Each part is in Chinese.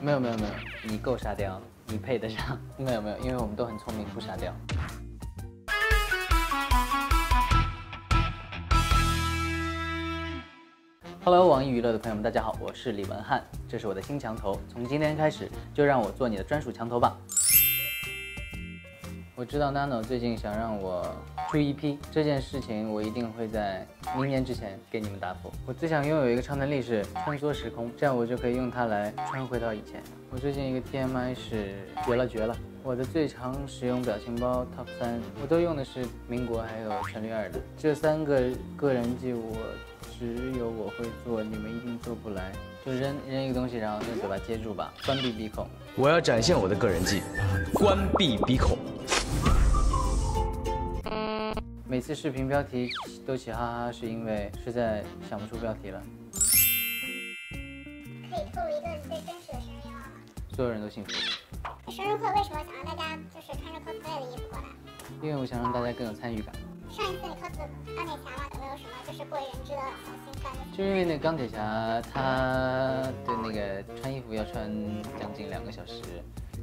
没有没有没有，你够沙雕，你配得上。没有没有，因为我们都很聪明，不沙雕。Hello，网易娱乐的朋友们，大家好，我是李文翰，这是我的新墙头，从今天开始就让我做你的专属墙头吧。我知道 Nano 最近想让我出 EP，这件事情我一定会在明年之前给你们答复。我最想拥有一个超能力是穿梭时空，这样我就可以用它来穿回到以前。我最近一个 TMI 是绝了绝了，我的最常使用表情包 Top 三，我都用的是民国还有陈绿二的这三个个人技，我只有我会做，你们一定做不来。就扔扔一个东西，然后用嘴巴接住吧，关闭鼻孔。我要展现我的个人技，关闭鼻孔。每次视频标题都起哈哈，是因为实在想不出标题了。可以透露一个你最真实的生日愿望吗？所有人都幸福，生日会为什么想让大家就是穿着 cosplay 的衣服过来？因为我想让大家更有参与感。上一次你 cos 钢铁侠嘛，有没有什么就是不为人知的小心酸的事？就因为那钢铁侠他的那个穿衣服要穿将近两个小时，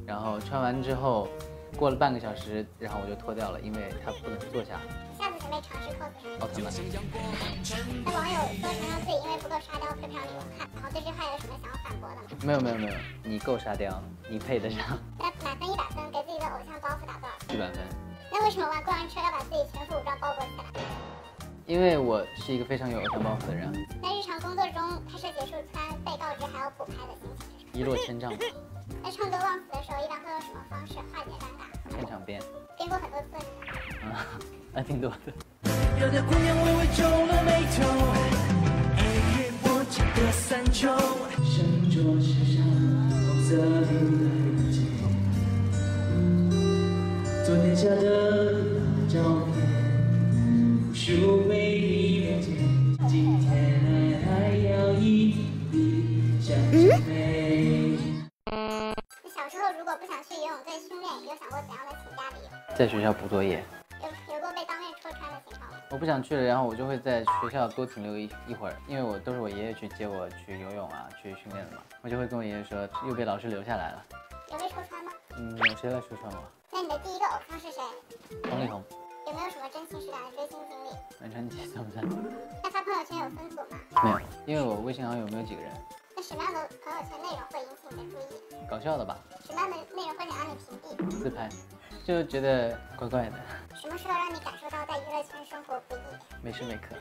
然后穿完之后过了半个小时，然后我就脱掉了，因为他不能坐下。下次准备尝试什么？奥特曼。那网友说常常自己因为不够沙雕配不上你们看，然后对这话有什么想要反驳的吗？没有没有没有，你够沙雕，你配得上那满分一百分，给自己的偶像包袱打多少分？一百分。那为什么玩过山车要把自己全副武装包裹起来？因为我是一个非常有偶像包袱的人，那日常工作中拍摄结束突然被告知还要补拍的？一落千丈，在唱歌忘词的时候，一般会用什么方式化解尴尬？现场编，编过很多次呢。啊，那挺多的。有的姑娘微微皱了眉头，色领带结，昨天下的照片，无数。今天还要一。在学校补作业，有有过被当面戳穿的情况吗？我不想去了，然后我就会在学校多停留一一会儿，因为我都是我爷爷去接我去游泳啊，去训练的嘛。我就会跟我爷爷说，又被老师留下来了。有被戳穿吗？嗯，有谁来戳穿我？那你的第一个偶像是谁？王力宏、有没有什么真情实感的追星经历？南川姐算不算？那发朋友圈有分组吗？没有，因为我微信好友没有几个人。那什么样的朋友圈内容会引起你的注意？搞笑的吧？什么样的内容会想让你屏蔽？自拍，就觉得怪怪的，什么时候让你感受到在娱乐圈生活不易？每时每刻。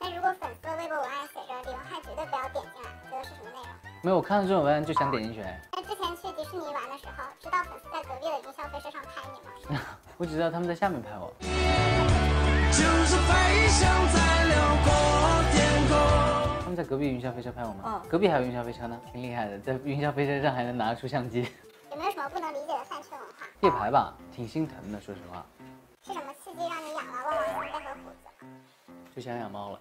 那如果粉丝的微博文案写着李荣浩绝对不要点进来，觉得是什么内容？没有，我看到这种文案就想点进去。哎那之前去迪士尼玩的时候，知道粉丝在隔壁的云霄飞车上拍你吗？我只知道他们在下面拍我。就是飞翔在辽阔天空。他们在隔壁云霄飞车拍我吗？隔壁还有云霄飞车呢，挺厉害的，在云霄飞车上还能拿出相机。不能理解的饭圈文化？贴牌吧，挺心疼的，说实话，是什么契机让你养了汪汪仙贝和虎子？就想养猫了，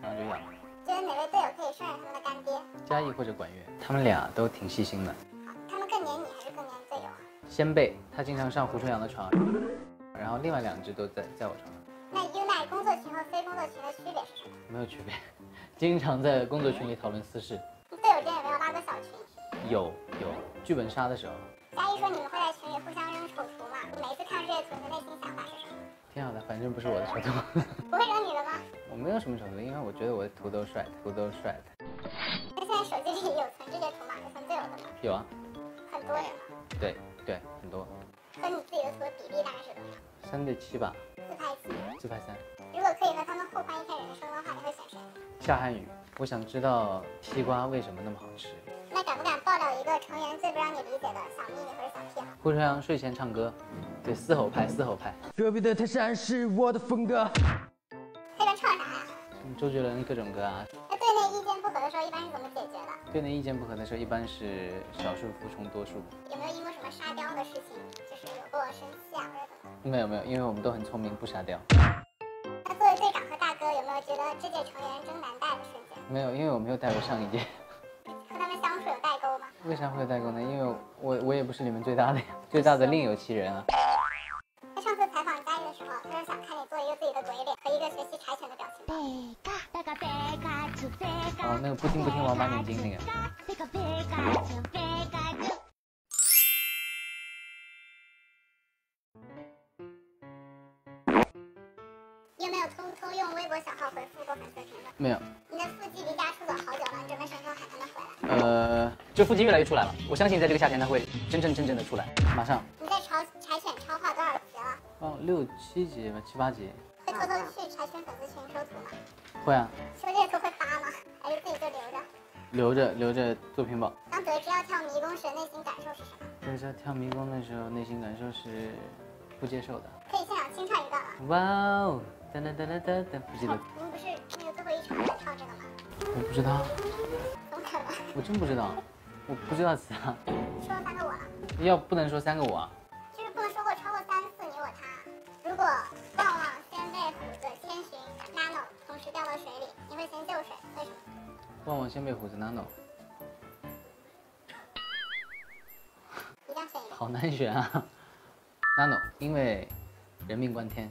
然后就养了。觉得哪位队友可以胜任他们的干爹？嘉义或者管乐，他们俩都挺细心的。好，他们更黏你还是更黏队友啊？先辈，他经常上胡春阳的床，然后另外两只都在在我床上，那 Unite 工作群和非工作群的区别是什么？没有区别，经常在工作群里讨论私事。队友间有没有拉个小群？有有，剧本杀的时候，挺好的，反正不是我的丑图。不会扔你的吗？我没有什么丑图，因为我觉得我的图都帅，图都帅的。那现在手机里有存这些图吗？有存队友的吗？有啊，很多人吗？对对，很多，和你自己的图的比例大概是多少？三对七吧，自拍七。自拍三。如果可以和他们互换一篇人生的话，你会选谁？夏汉语，我想知道西瓜为什么那么好吃。那敢不敢爆料一个成员最不让你理解的小秘密或者小癖好？胡春阳睡前唱歌，对，嘶吼派，嘶吼派。隔壁的泰山是我的风格。他一般唱啥呀？周杰伦各种歌啊，那队内意见不合的时候，一般是怎么解决的？对内意见不合的时候，一般是少数服从多数。有没有因为什么沙雕的事情，就是有过生气啊，或者怎么？没有没有，因为我们都很聪明，不沙雕。那作为队长和大哥，有没有觉得这届成员真难带的瞬间？没有，因为我没有带过上一届。和他们相处有代沟吗？为啥会有代沟呢？因为我我也不是你们最大的呀，最大的另有其人啊。在上次采访佳音的时候，他说想看你做一个自己的鬼脸和一个学习柴犬的表情包。哦，那个不听不听王八念经那个。有偷偷用微博小号回复过粉丝评论。没有，你的腹肌离家出走好久了，你准备什么时候喊他们回来？呃，这腹肌越来越出来了，我相信在这个夏天它会真真正正的出来。马上你在超柴犬超话多少集了？哦，六七集吧，七八集，会偷偷去柴犬粉丝群收图吗？会啊，是不是这些图会发吗？还是自己就留着？留着留着做屏保。当得知要跳迷宫时，内心感受是什么？但是跳迷宫的时候，内心感受是不接受的。可以现场清唱一段吗？哇哦，哒哒哒哒哒哒，不记得，你们不是那个最后一场在唱这个吗？我不知道，怎么可能？我真不知道，我不知道词啊。说了三个我了，要不能说三个我啊，就是不能说过超过三次你我他。如果旺旺、仙贝、虎子、千寻、nano 同时掉到水里，你会先救谁？为什么？旺旺仙贝虎子 nano，一定要选一个。好难选啊。nano，因为人命关天，